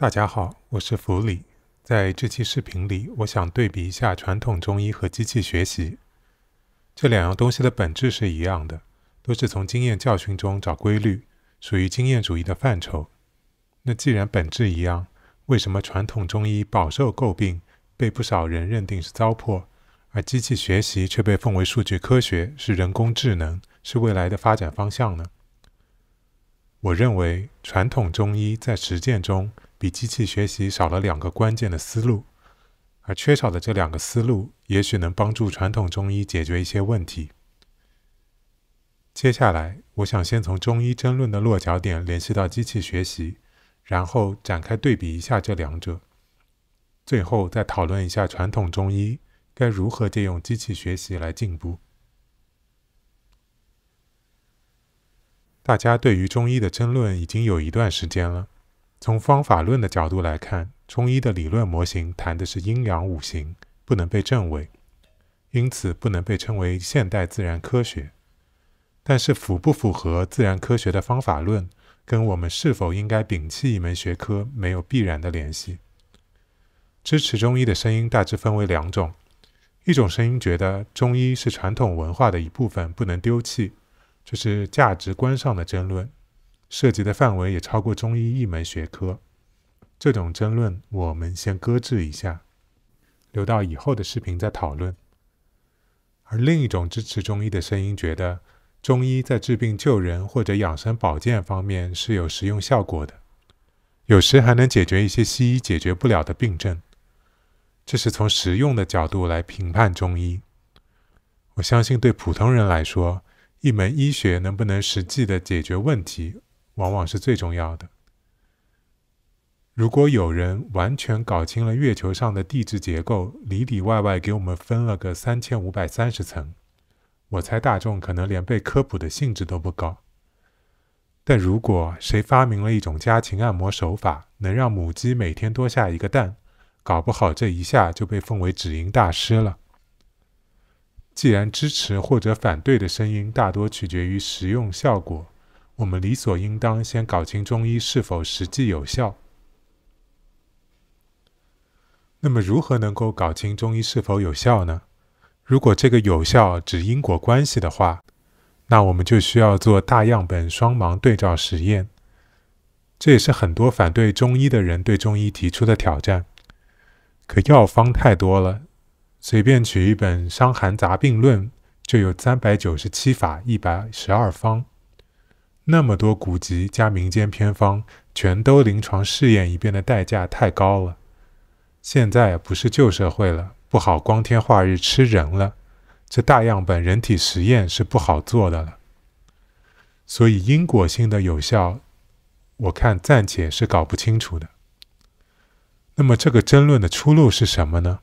大家好，我是弗里。在这期视频里，我想对比一下传统中医和机器学习这两样东西的本质是一样的，都是从经验教训中找规律，属于经验主义的范畴。那既然本质一样，为什么传统中医饱受诟病，被不少人认定是糟粕，而机器学习却被奉为数据科学，是人工智能，是未来的发展方向呢？我认为传统中医在实践中。比机器学习少了两个关键的思路，而缺少的这两个思路，也许能帮助传统中医解决一些问题。接下来，我想先从中医争论的落脚点联系到机器学习，然后展开对比一下这两者，最后再讨论一下传统中医该如何借用机器学习来进步。大家对于中医的争论已经有一段时间了。从方法论的角度来看，中医的理论模型谈的是阴阳五行，不能被证伪，因此不能被称为现代自然科学。但是符不符合自然科学的方法论，跟我们是否应该摒弃一门学科没有必然的联系。支持中医的声音大致分为两种：一种声音觉得中医是传统文化的一部分，不能丢弃，这是价值观上的争论。涉及的范围也超过中医一门学科，这种争论我们先搁置一下，留到以后的视频再讨论。而另一种支持中医的声音觉得，中医在治病救人或者养生保健方面是有实用效果的，有时还能解决一些西医解决不了的病症。这是从实用的角度来评判中医。我相信对普通人来说，一门医学能不能实际的解决问题？往往是最重要的。如果有人完全搞清了月球上的地质结构，里里外外给我们分了个三千五百三十层，我猜大众可能连被科普的兴致都不高。但如果谁发明了一种家禽按摩手法，能让母鸡每天多下一个蛋，搞不好这一下就被奉为止盈大师了。既然支持或者反对的声音大多取决于实用效果。我们理所应当先搞清中医是否实际有效。那么，如何能够搞清中医是否有效呢？如果这个有效指因果关系的话，那我们就需要做大样本双盲对照实验。这也是很多反对中医的人对中医提出的挑战。可药方太多了，随便取一本《伤寒杂病论》，就有三百九十七法，一百十二方。那么多古籍加民间偏方，全都临床试验一遍的代价太高了。现在不是旧社会了，不好光天化日吃人了。这大样本人体实验是不好做的了。所以因果性的有效，我看暂且是搞不清楚的。那么这个争论的出路是什么呢？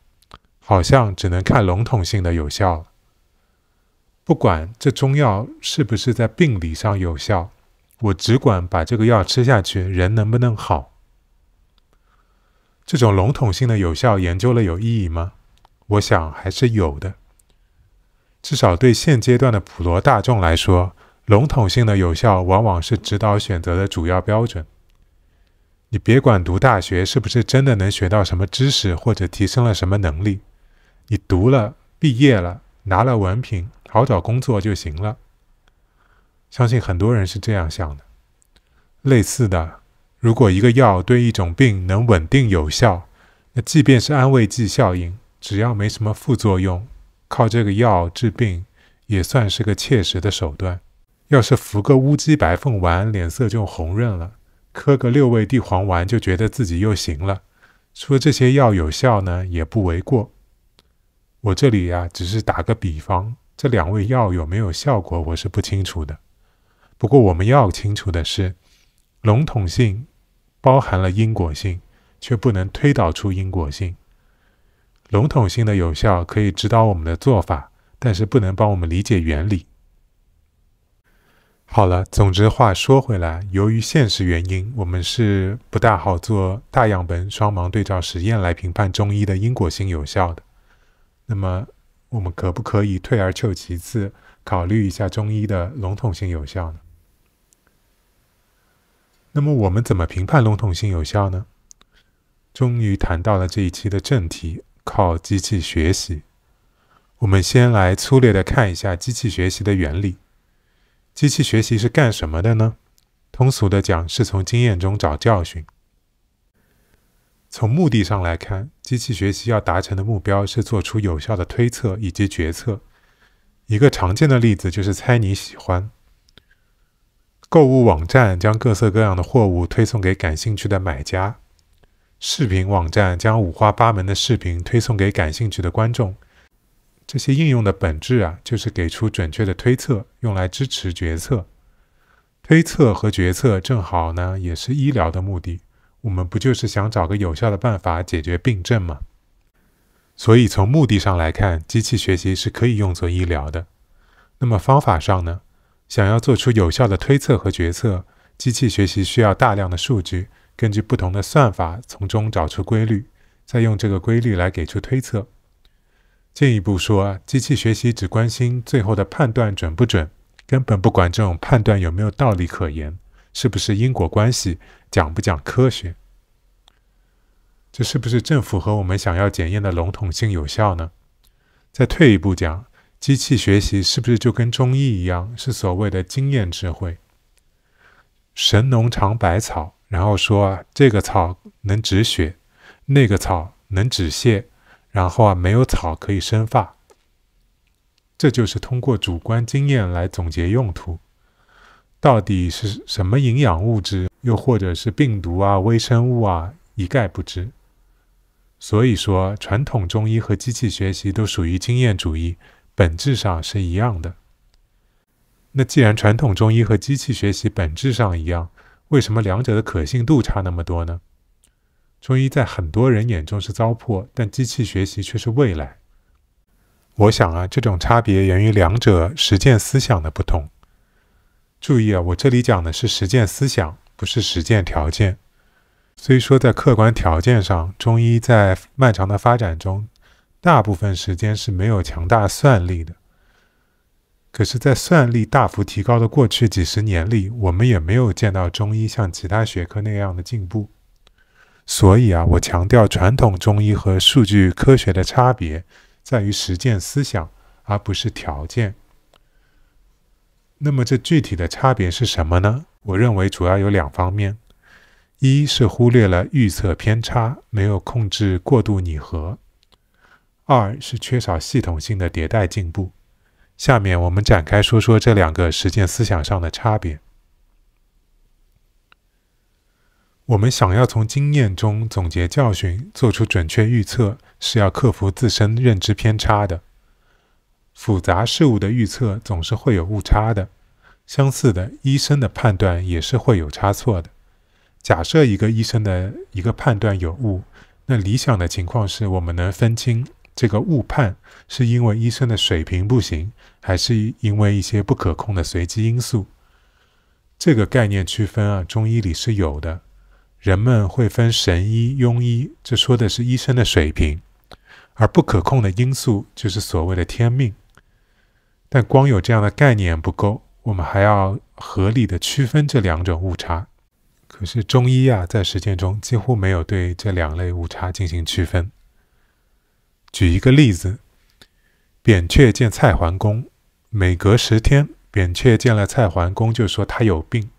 好像只能看笼统性的有效了。不管这中药是不是在病理上有效。我只管把这个药吃下去，人能不能好？这种笼统性的有效研究了有意义吗？我想还是有的。至少对现阶段的普罗大众来说，笼统性的有效往往是指导选择的主要标准。你别管读大学是不是真的能学到什么知识，或者提升了什么能力，你读了、毕业了、拿了文凭，好找工作就行了。相信很多人是这样想的。类似的，如果一个药对一种病能稳定有效，那即便是安慰剂效应，只要没什么副作用，靠这个药治病也算是个切实的手段。要是服个乌鸡白凤丸，脸色就红润了；磕个六味地黄丸，就觉得自己又行了。说这些药有效呢，也不为过。我这里呀，只是打个比方，这两味药有没有效果，我是不清楚的。不过，我们要清楚的是，笼统性包含了因果性，却不能推导出因果性。笼统性的有效可以指导我们的做法，但是不能帮我们理解原理。好了，总之话说回来，由于现实原因，我们是不大好做大样本双盲对照实验来评判中医的因果性有效的。那么，我们可不可以退而求其次，考虑一下中医的笼统性有效呢？那么我们怎么评判笼统性有效呢？终于谈到了这一期的正题：靠机器学习。我们先来粗略的看一下机器学习的原理。机器学习是干什么的呢？通俗的讲，是从经验中找教训。从目的上来看，机器学习要达成的目标是做出有效的推测以及决策。一个常见的例子就是猜你喜欢。购物网站将各色各样的货物推送给感兴趣的买家，视频网站将五花八门的视频推送给感兴趣的观众。这些应用的本质啊，就是给出准确的推测，用来支持决策。推测和决策正好呢，也是医疗的目的。我们不就是想找个有效的办法解决病症吗？所以从目的上来看，机器学习是可以用作医疗的。那么方法上呢？想要做出有效的推测和决策，机器学习需要大量的数据，根据不同的算法从中找出规律，再用这个规律来给出推测。进一步说，机器学习只关心最后的判断准不准，根本不管这种判断有没有道理可言，是不是因果关系，讲不讲科学。这是不是正符合我们想要检验的笼统性有效呢？再退一步讲。机器学习是不是就跟中医一样，是所谓的经验智慧？神农尝百草，然后说这个草能止血，那个草能止泻，然后啊没有草可以生发。这就是通过主观经验来总结用途。到底是什么营养物质，又或者是病毒啊、微生物啊，一概不知。所以说，传统中医和机器学习都属于经验主义。本质上是一样的。那既然传统中医和机器学习本质上一样，为什么两者的可信度差那么多呢？中医在很多人眼中是糟粕，但机器学习却是未来。我想啊，这种差别源于两者实践思想的不同。注意啊，我这里讲的是实践思想，不是实践条件。虽说在客观条件上，中医在漫长的发展中。大部分时间是没有强大算力的。可是，在算力大幅提高的过去几十年里，我们也没有见到中医像其他学科那样的进步。所以啊，我强调传统中医和数据科学的差别在于实践思想，而不是条件。那么，这具体的差别是什么呢？我认为主要有两方面：一是忽略了预测偏差，没有控制过度拟合。二是缺少系统性的迭代进步。下面我们展开说说这两个实践思想上的差别。我们想要从经验中总结教训，做出准确预测，是要克服自身认知偏差的。复杂事物的预测总是会有误差的。相似的，医生的判断也是会有差错的。假设一个医生的一个判断有误，那理想的情况是我们能分清。这个误判是因为医生的水平不行，还是因为一些不可控的随机因素？这个概念区分啊，中医里是有的。人们会分神医、庸医，这说的是医生的水平，而不可控的因素就是所谓的天命。但光有这样的概念不够，我们还要合理的区分这两种误差。可是中医啊，在实践中几乎没有对这两类误差进行区分。举一个例子，扁鹊见蔡桓公，每隔十天，扁鹊见了蔡桓公就说他有病。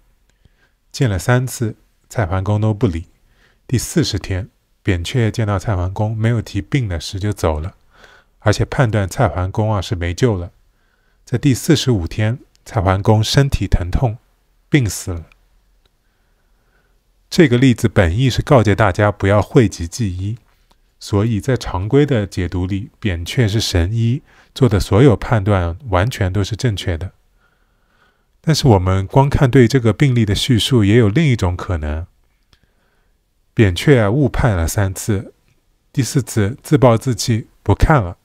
见了三次，蔡桓公都不理。第四十天，扁鹊见到蔡桓公，没有提病的事就走了，而且判断蔡桓公啊是没救了。在第四十五天，蔡桓公身体疼痛，病死了。这个例子本意是告诫大家不要讳疾忌医。所以在常规的解读里，扁鹊是神医，做的所有判断完全都是正确的。但是我们光看对这个病例的叙述，也有另一种可能：扁鹊误判了三次，第四次自暴自弃不看了。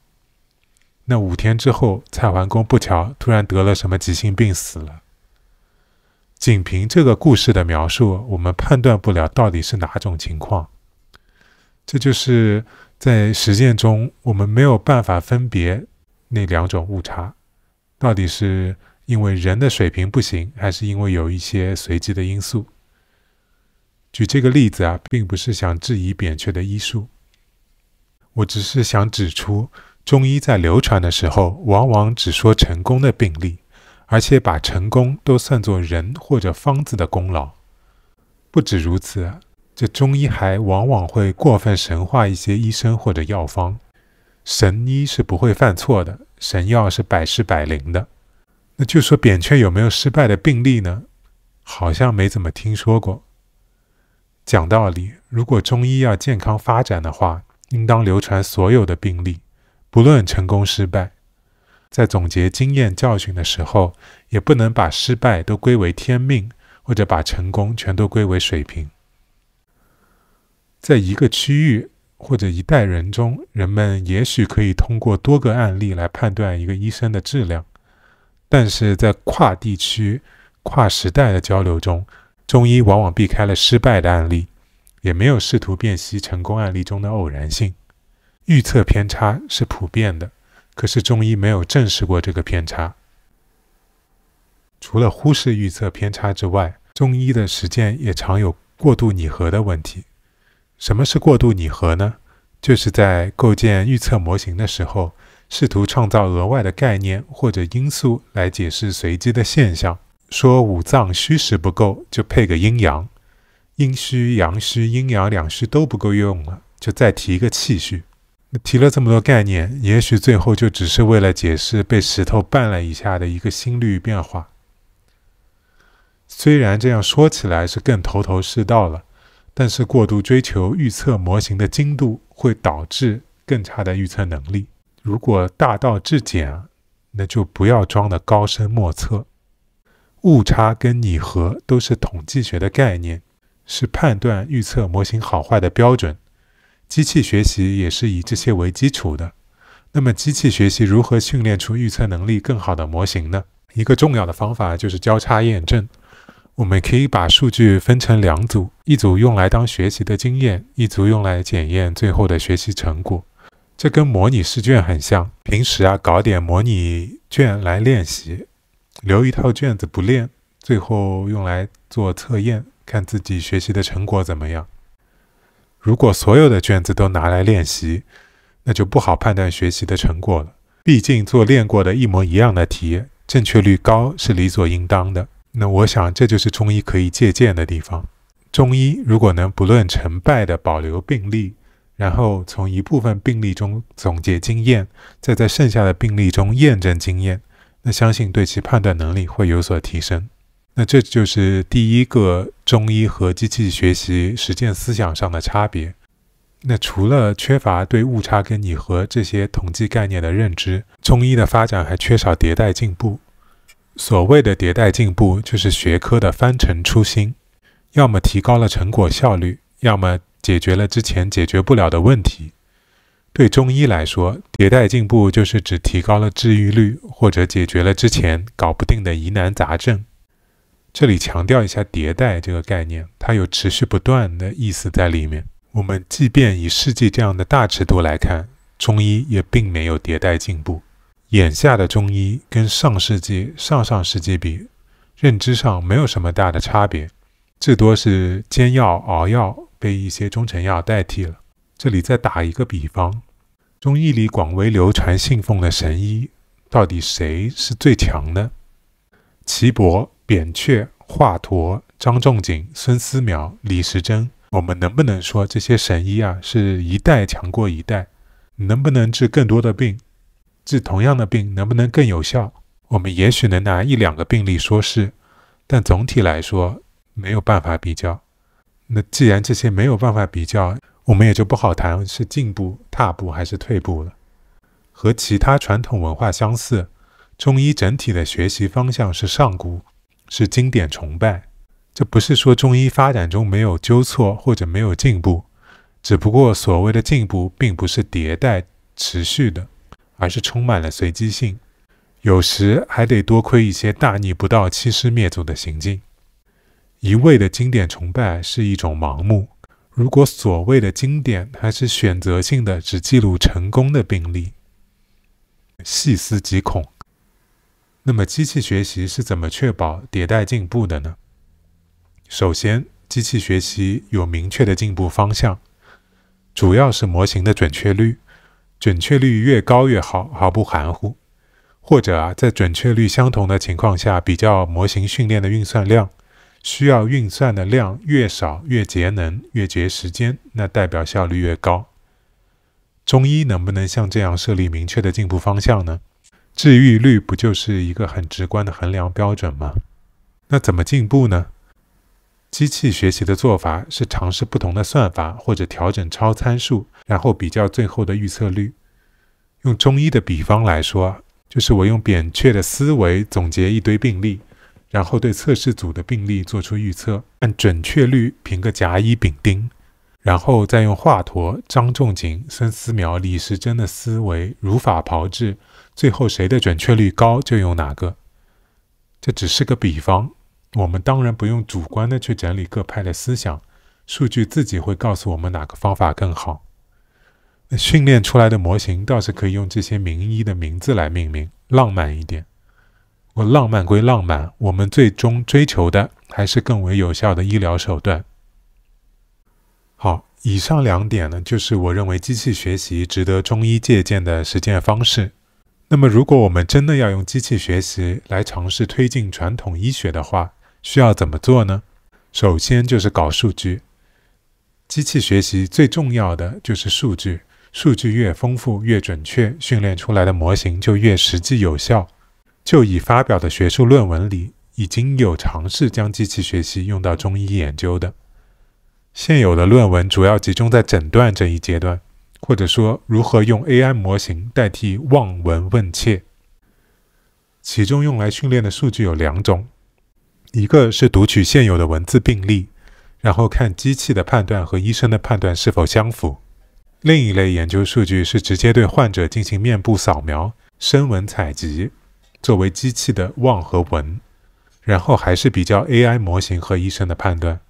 那五天之后，蔡桓公不巧突然得了什么急性病死了。仅凭这个故事的描述，我们判断不了到底是哪种情况。这就是在实践中，我们没有办法分别那两种误差，到底是因为人的水平不行，还是因为有一些随机的因素。举这个例子啊，并不是想质疑扁鹊的医术，我只是想指出，中医在流传的时候，往往只说成功的病例，而且把成功都算作人或者方子的功劳。不止如此，这中医还往往会过分神化一些医生或者药方。神医是不会犯错的，神药是百试百灵的。那就说扁鹊有没有失败的病例呢？好像没怎么听说过。讲道理，如果中医要健康发展的话，应当流传所有的病例，不论成功失败。在总结经验教训的时候，也不能把失败都归为天命，或者把成功全都归为水平。在一个区域或者一代人中，人们也许可以通过多个案例来判断一个医生的质量，但是在跨地区、跨时代的交流中，中医往往避开了失败的案例，也没有试图辨析成功案例中的偶然性。预测偏差是普遍的，可是中医没有证实过这个偏差。除了忽视预测偏差之外，中医的实践也常有过度拟合的问题。什么是过度拟合呢？就是在构建预测模型的时候，试图创造额外的概念或者因素来解释随机的现象。说五脏虚实不够，就配个阴阳；阴虚、阳虚、阴阳两虚都不够用了，就再提一个气虚。提了这么多概念，也许最后就只是为了解释被石头绊了一下的一个心率变化。虽然这样说起来是更头头是道了，但是过度追求预测模型的精度，会导致更差的预测能力。如果大道至简，那就不要装的高深莫测。误差跟拟合都是统计学的概念，是判断预测模型好坏的标准。机器学习也是以这些为基础的。那么，机器学习如何训练出预测能力更好的模型呢？一个重要的方法就是交叉验证。我们可以把数据分成两组，一组用来当学习的经验，一组用来检验最后的学习成果。这跟模拟试卷很像。平时啊，搞点模拟卷来练习。留一套卷子不练，最后用来做测验，看自己学习的成果怎么样。如果所有的卷子都拿来练习，那就不好判断学习的成果了。毕竟做练过的一模一样的题，正确率高是理所应当的。那我想这就是中医可以借鉴的地方。中医如果能不论成败的保留病例，然后从一部分病例中总结经验，再在剩下的病例中验证经验。那相信对其判断能力会有所提升。那这就是第一个中医和机器学习实践思想上的差别。那除了缺乏对误差跟拟合这些统计概念的认知，中医的发展还缺少迭代进步。所谓的迭代进步，就是学科的翻陈出新，要么提高了成果效率，要么解决了之前解决不了的问题。对中医来说，迭代进步就是指提高了治愈率，或者解决了之前搞不定的疑难杂症。这里强调一下迭代这个概念，它有持续不断的意思在里面。我们即便以世纪这样的大尺度来看，中医也并没有迭代进步。眼下的中医跟上世纪、上上世纪比，认知上没有什么大的差别，至多是煎药、熬药被一些中成药代替了。这里再打一个比方，中医里广为流传信奉的神医，到底谁是最强的？岐伯、扁鹊、华佗、张仲景、孙思邈、李时珍，我们能不能说这些神医啊是一代强过一代？能不能治更多的病？治同样的病能不能更有效？我们也许能拿一两个病例说事，但总体来说没有办法比较。那既然这些没有办法比较，我们也就不好谈是进步、踏步还是退步了。和其他传统文化相似，中医整体的学习方向是上古，是经典崇拜。这不是说中医发展中没有纠错或者没有进步，只不过所谓的进步并不是迭代持续的，而是充满了随机性，有时还得多亏一些大逆不道、欺师灭祖的行径。一味的经典崇拜是一种盲目。如果所谓的经典还是选择性的，只记录成功的病例，细思极恐。那么，机器学习是怎么确保迭代进步的呢？首先，机器学习有明确的进步方向，主要是模型的准确率，准确率越高越好，毫不含糊。或者啊，在准确率相同的情况下，比较模型训练的运算量，需要运算的量越少，越节能，越节时间，那代表效率越高。中医能不能像这样设立明确的进步方向呢？治愈率不就是一个很直观的衡量标准吗？那怎么进步呢？机器学习的做法是尝试不同的算法，或者调整超参数，然后比较最后的预测率。用中医的比方来说，就是我用扁鹊的思维总结一堆病例，然后对测试组的病例做出预测，按准确率评个甲乙丙丁。然后再用华佗、张仲景、孙思邈、李时珍的思维如法炮制，最后谁的准确率高就用哪个。这只是个比方，我们当然不用主观的去整理各派的思想，数据自己会告诉我们哪个方法更好。训练出来的模型倒是可以用这些名医的名字来命名，浪漫一点。我浪漫归浪漫，我们最终追求的还是更为有效的医疗手段。好，以上两点呢，就是我认为机器学习值得中医借鉴的实践方式。那么，如果我们真的要用机器学习来尝试推进传统医学的话，需要怎么做呢？首先就是搞数据。机器学习最重要的就是数据，数据越丰富越准确，训练出来的模型就越实际有效。就已发表的学术论文里，已经有尝试将机器学习用到中医研究的。现有的论文主要集中在诊断这一阶段，或者说如何用 AI 模型代替望闻问切。其中用来训练的数据有两种，一个是读取现有的文字病例，然后看机器的判断和医生的判断是否相符；另一类研究数据是直接对患者进行面部扫描、声纹采集，作为机器的望和闻，然后还是比较 AI 模型和医生的判断。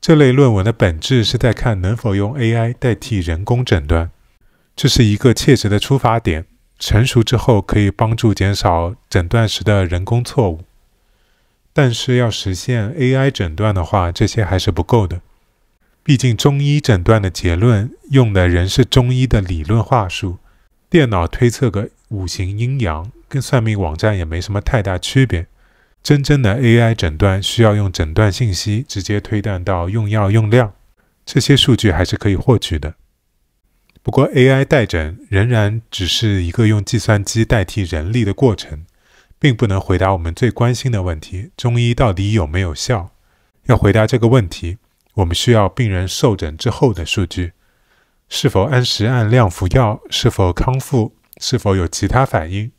这类论文的本质是在看能否用 AI 代替人工诊断，这是一个切实的出发点。成熟之后可以帮助减少诊断时的人工错误。但是要实现 AI 诊断的话，这些还是不够的。毕竟中医诊断的结论用的仍是中医的理论话术，电脑推测个五行阴阳，跟算命网站也没什么太大区别。真正的 AI 诊断需要用诊断信息直接推断到用药用量，这些数据还是可以获取的。不过 AI 代诊仍然只是一个用计算机代替人力的过程，并不能回答我们最关心的问题：中医到底有没有效？要回答这个问题，我们需要病人受诊之后的数据，是否按时按量服药，是否康复，是否有其他反应。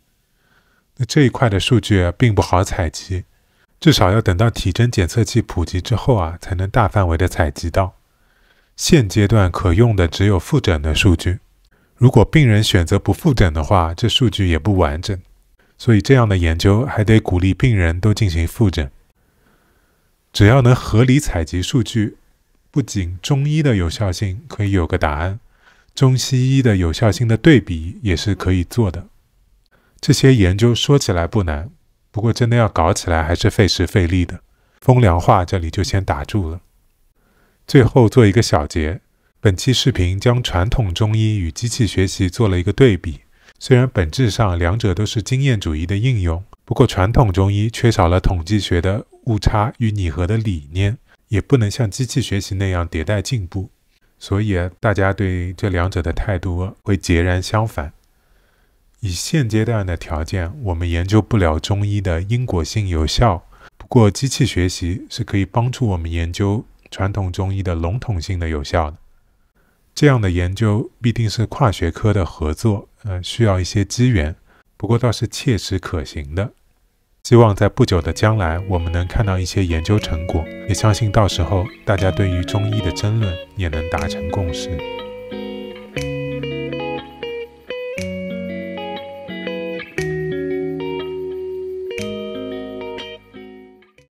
这一块的数据，并不好采集，至少要等到体征检测器普及之后啊，才能大范围的采集到。现阶段可用的只有复诊的数据，如果病人选择不复诊的话，这数据也不完整。所以这样的研究还得鼓励病人都进行复诊。只要能合理采集数据，不仅中医的有效性可以有个答案，中西医的有效性的对比也是可以做的。这些研究说起来不难，不过真的要搞起来还是费时费力的。风凉话这里就先打住了。最后做一个小结：本期视频将传统中医与机器学习做了一个对比。虽然本质上两者都是经验主义的应用，不过传统中医缺少了统计学的误差与拟合的理念，也不能像机器学习那样迭代进步，所以大家对这两者的态度会截然相反。以现阶段的条件，我们研究不了中医的因果性有效。不过，机器学习是可以帮助我们研究传统中医的笼统性的有效的。这样的研究必定是跨学科的合作，呃，需要一些资源。不过倒是切实可行的。希望在不久的将来，我们能看到一些研究成果。也相信到时候大家对于中医的争论也能达成共识。